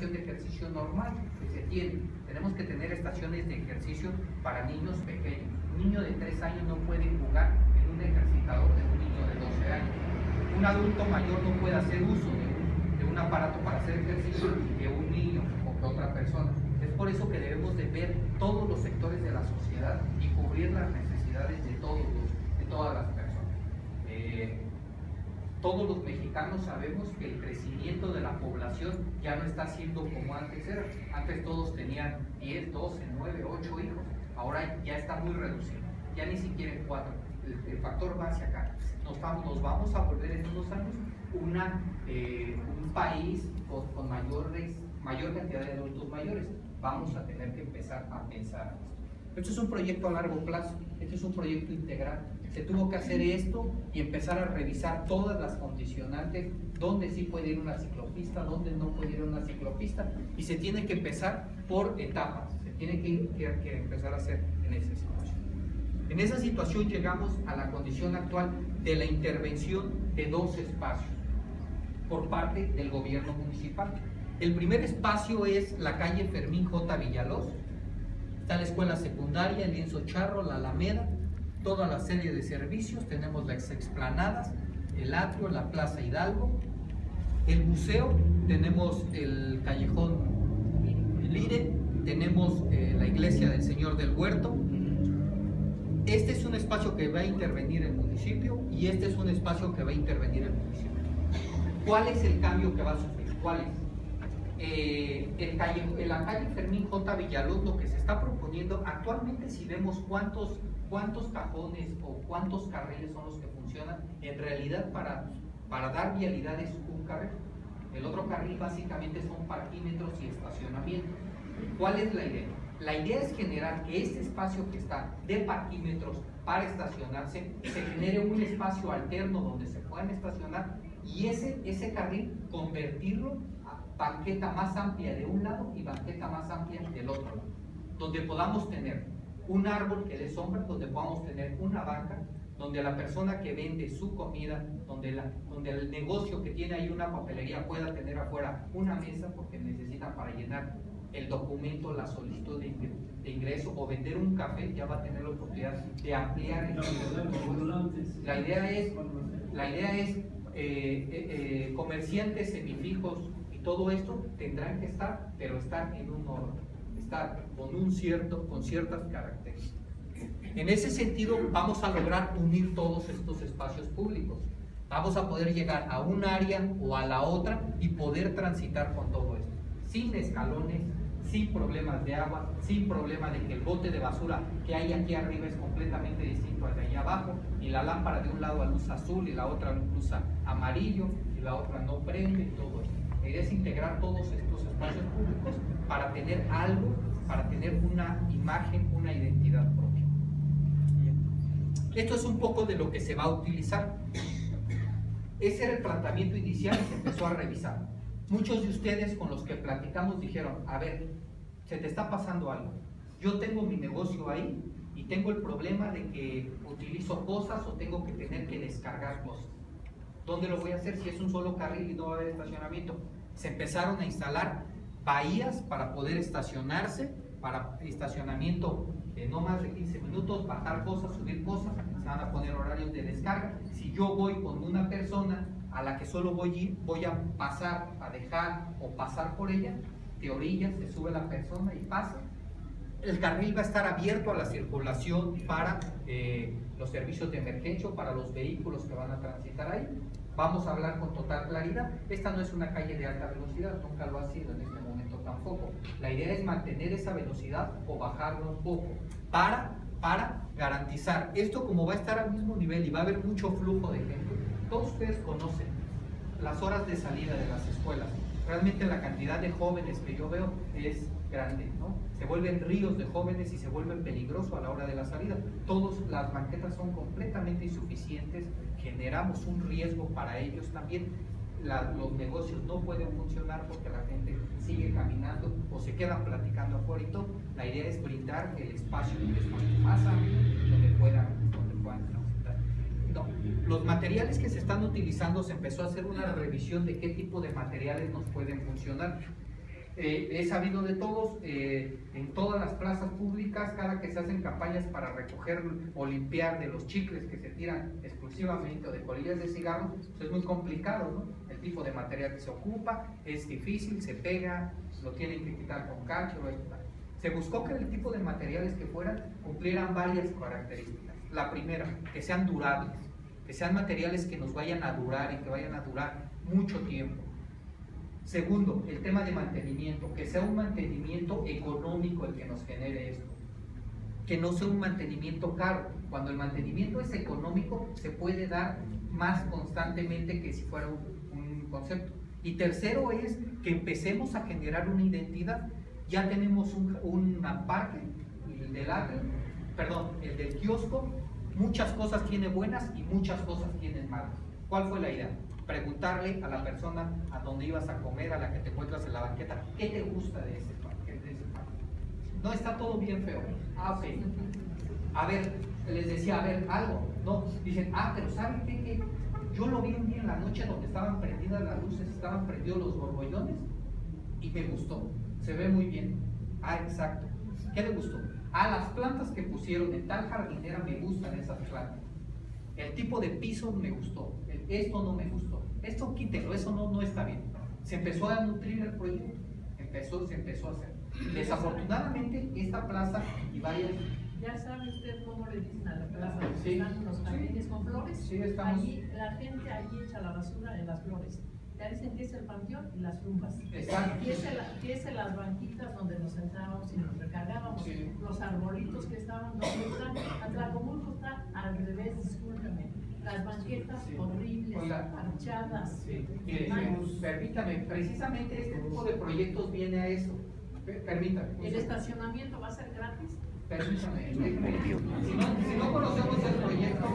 de ejercicio normal que se tiene. Tenemos que tener estaciones de ejercicio para niños pequeños. Un niño de 3 años no puede jugar en un ejercitador de un niño de 12 años. Un adulto mayor no puede hacer uso de, un aparato para hacer ejercicio que un niño o que otra persona. Es por eso que debemos de ver todos los sectores de la sociedad y cubrir las necesidades de todos de todas las personas. Todos los mexicanos sabemos que el crecimiento de la población ya no está siendo como antes era. Antes todos tenían 10, 12, 9, 8 hijos. Ahora ya está muy reducido. Ya ni siquiera en 4. El, factor va hacia acá. Nos vamos, nos vamos a volver en unos años una, eh, un país con, con mayores, mayor cantidad de adultos mayores. Vamos a tener que empezar a pensar esto. Esto es un proyecto a largo plazo, este es un proyecto integral. Se tuvo que hacer esto y empezar a revisar todas las condicionantes, dónde sí puede ir una ciclopista, dónde no puede ir una ciclopista, y se tiene que empezar por etapas, se tiene que, empezar a hacer en esa situación. En esa situación llegamos a la condición actual de la intervención de dos espacios por parte del gobierno municipal. El primer espacio es la calle Fermín J. Villalós, Está la escuela secundaria, el lienzo charro, la alameda, toda la serie de servicios. Tenemos las explanadas, el atrio, la plaza Hidalgo, el museo, tenemos el callejón Lire, tenemos eh, la iglesia del Señor del Huerto. Este es un espacio que va a intervenir el municipio y este es un espacio que va a intervenir el municipio. ¿Cuál es el cambio que va a sufrir? ¿Cuál es? Eh, el calle, la calle Fermín J. Villaluz lo que se está proponiendo, actualmente si vemos cuántos, cuántos cajones o cuántos carriles son los que funcionan, en realidad para, para dar vialidad es un carril. El otro carril básicamente son parquímetros y estacionamiento. ¿Cuál es la idea? La idea es generar que este espacio que está de parquímetros para estacionarse se genere un espacio alterno donde se puedan estacionar y ese, ese carril convertirlo banqueta más amplia de un lado y banqueta más amplia del otro lado, donde podamos tener un árbol que dé sombra, donde podamos tener una banca, donde la persona que vende su comida, donde, la, donde el negocio que tiene ahí una papelería pueda tener afuera una mesa porque necesita para llenar el documento, la solicitud de, de ingreso o vender un café, ya va a tener la oportunidad de ampliar el La idea es, la idea es eh, eh, eh, comerciantes semifijos todo esto tendrán que estar, pero estar en un orden, estar con un cierto, con ciertas características. En ese sentido, vamos a lograr unir todos estos espacios públicos. Vamos a poder llegar a un área o a la otra y poder transitar con todo esto, sin escalones, sin problemas de agua, sin problema de que el bote de basura que hay aquí arriba es completamente distinto al de allá abajo, y la lámpara de un lado a luz azul y la otra luz amarillo, y la otra no prende, y todo esto. La idea es integrar todos estos espacios públicos para tener algo, para tener una imagen, una identidad propia. Esto es un poco de lo que se va a utilizar. Ese era el planteamiento inicial se empezó a revisar. Muchos de ustedes con los que platicamos dijeron, a ver, se te está pasando algo. Yo tengo mi negocio ahí y tengo el problema de que utilizo cosas o tengo que tener que descargar cosas. ¿Dónde lo voy a hacer si es un solo carril y no va a haber estacionamiento? Se empezaron a instalar bahías para poder estacionarse, para estacionamiento de no más de 15 minutos, bajar cosas, subir cosas, se van a poner horarios de descarga. Si yo voy con una persona a la que solo voy, voy a pasar, a dejar o pasar por ella, de orillas se sube la persona y pasa, el carril va a estar abierto a la circulación para eh, los servicios de emergencia o para los vehículos que van a transitar ahí. Vamos a hablar con total claridad. Esta no es una calle de alta velocidad, nunca lo ha sido en este momento tampoco. La idea es mantener esa velocidad o bajarla un poco para, para garantizar esto como va a estar al mismo nivel y va a haber mucho flujo de gente. Todos ustedes conocen las horas de salida de las escuelas. Realmente la cantidad de jóvenes que yo veo es grande, ¿no? Se vuelven ríos de jóvenes y se vuelven peligroso a la hora de la salida. Todas las banquetas son completamente insuficientes, generamos un riesgo para ellos también. Los negocios no pueden funcionar porque la gente sigue caminando o se quedan platicando afuera y todo. La idea es brindar el espacio, un espacio más amplio donde puedan, donde puedan. Los materiales que se están utilizando se empezó a hacer una revisión de qué tipo de materiales nos pueden funcionar Eh, he sabido de todos, eh, en todas las plazas públicas, cada que se hacen campañas para recoger o limpiar de los chicles que se tiran exclusivamente o de colillas de cigarro, pues es muy complicado, ¿no? El tipo de material que se ocupa es difícil, se pega, lo tienen que quitar con cacho, se buscó que el tipo de materiales que fueran cumplieran varias características. La primera, que sean durables, que sean materiales que nos vayan a durar y que vayan a durar mucho tiempo Segundo, el tema de mantenimiento, que sea un mantenimiento económico el que nos genere esto, que no sea un mantenimiento caro. Cuando el mantenimiento es económico, se puede dar más constantemente que si fuera un, concepto. Y tercero es que empecemos a generar una identidad. Ya tenemos un, una parte, el del atrio, perdón, el del kiosco, muchas cosas tiene buenas y muchas cosas tienen malas. ¿Cuál fue la idea? preguntarle a la persona a donde ibas a comer, a la que te encuentras en la banqueta, ¿qué te gusta de ese parque? No está todo bien feo. Ah, ok. A ver, les decía, a ver, algo. No, dicen, ah, pero ¿saben qué? Yo lo vi un día en la noche donde estaban prendidas las luces, estaban prendidos los borbollones y me gustó. Se ve muy bien. Ah, exacto. ¿Qué le gustó? A las plantas que pusieron en tal jardinera me gustan esas plantas. El tipo de piso me gustó. Esto no me gustó. Esto quítelo, eso no, no está bien. Se empezó a nutrir el proyecto. Empezó, se empezó a hacer. Desafortunadamente, esta plaza y varias ¿Ya sabe usted cómo le dicen a la plaza? Sí, están los jardines con flores. Sí, estamos. Allí, la gente allí echa la basura en las flores. Ya dicen que es el panteón y las tumbas. Exacto. Que es, las banquitas donde nos nos Los arbolitos que estaban donde están. Atlacomulco está al revés, discúlpeme las banquetas horribles, archadas. permítame, precisamente este tipo de proyectos viene a eso. Permítame. ¿El estacionamiento va a ser gratis? Permítame. Si no, si no conocemos el proyecto.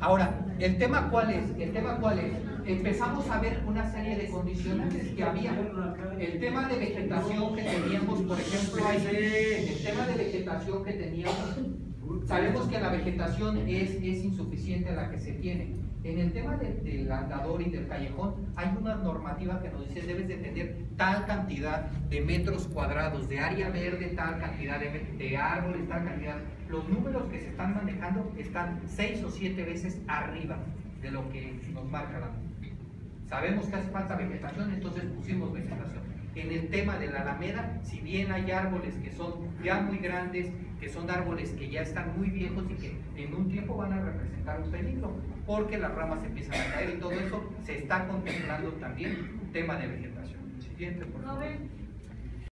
Ahora, ¿el tema cuál es? ¿El tema cuál es? Empezamos a ver una serie de condicionantes que había. El tema de vegetación que teníamos, ejemplo, el tema de vegetación que teníamos Sabemos que la vegetación es, es insuficiente la que se tiene. En el tema del andador y del callejón hay una normativa que nos dice debes de tener tal cantidad de metros cuadrados, de área verde, tal cantidad de, de árboles, tal cantidad. Los números que se están manejando están seis o siete veces arriba de lo que nos marca la Sabemos que hace falta vegetación, entonces pusimos vegetación. En el tema de la alameda, si bien hay árboles que son ya muy grandes, que son árboles que ya están muy viejos y que en un tiempo van a representar un peligro, porque las ramas empiezan a caer y todo eso se está contemplando también tema de vegetación. Siguiente, por favor.